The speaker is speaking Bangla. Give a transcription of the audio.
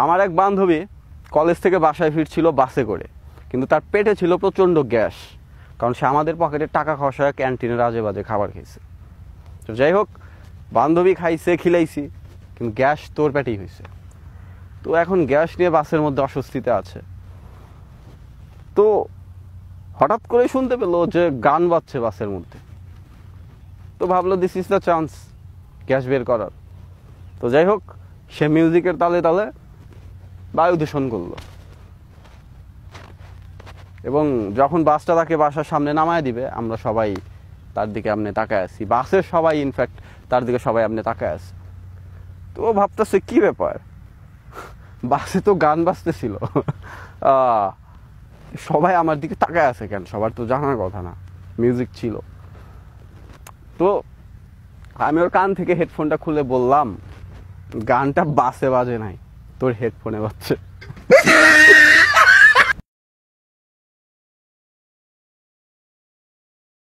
আমার এক বান্ধবী কলেজ থেকে বাসায় ফিরছিল বাসে করে, কিন্তু তার পেটে ছিল প্রচণ্ড গ্যাস, কারণ সে আমাদের পকেটে টাকা খসা ক্যান্টিনে রাজে বাজে খাবার খেয়েছে। তো যাই হোক, বান্ধবী খাইছে, খিলাইছি, কিন্তু গ্যাস তোর পেটেই হয়েছে। তো এখন গ্যাস নিয়ে বাসের মধ্যে অস্বস্তিতে আছে। তো হঠাৎ করে শুনতে পেল যে গান বাজছে বাসের মধ্যে। তো ভাবলো this is the chance gas বের করার। তো যাই হোক, সে মিউজিকের তালে তালে বায়ু দূষণ করল। এবং যখন বাসটা তাকে বাসার সামনে নামায় দিবে, আমরা সবাই তার দিকে আপনি তাকায় আছি। বাসের সবাই ইনফ্যাক্ট তার দিকে সবাই আপনি তাকায় আছে। তো ও ভাবতেছে, কি ব্যাপার? বাসে তো গান বাজতেছিল। সবাই আমার দিকে তাকায় আছে কেন? সবার তো জানার কথা না। মিউজিক ছিল। তো আমি ওর কান থেকে হেডফোনটা খুলে বললাম, গানটা বাসে বাজে নাই। তোর হেডফোনে বাজছে।